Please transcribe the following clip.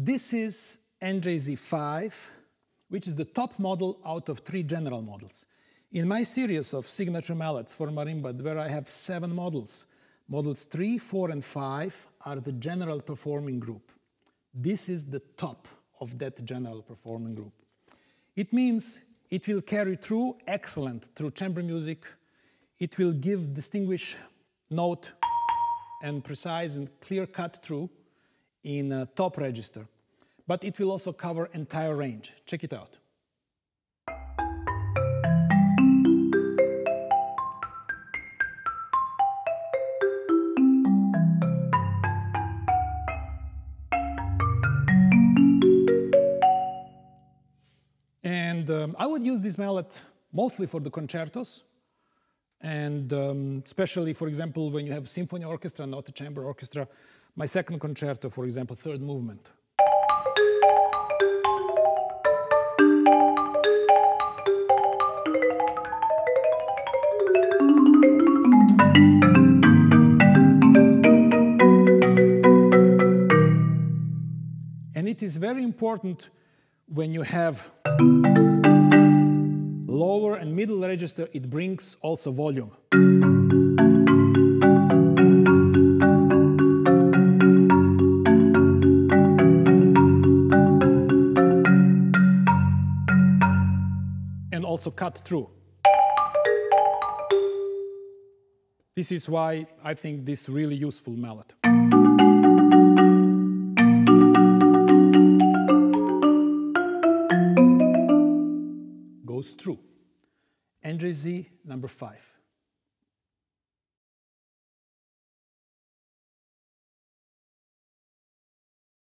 This is NJZ5, which is the top model out of three general models. In my series of signature mallets for marimba, where I have seven models, models 3, 4, and 5 are the general performing group. This is the top of that general performing group. It means it will carry through excellent through chamber music. It will give distinguished note and precise and clear cut through in top register. But it will also cover entire range. Check it out. And um, I would use this mallet mostly for the concertos, and um, especially, for example, when you have symphony orchestra, not a chamber orchestra. My second concerto, for example, third movement. And it is very important when you have lower and middle register, it brings also volume. Also cut through. This is why I think this really useful mallet. goes through. NJZ number five.